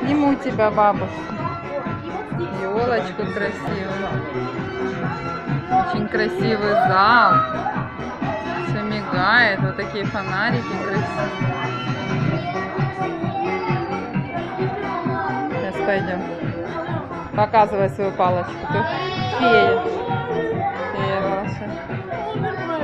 Сниму тебя, бабушка. Елочку красивую. Очень красивый зал. Все мигает. Вот такие фонарики красивые. Сейчас пойдем. Показывай свою палочку. Ты фея. Фея ваша.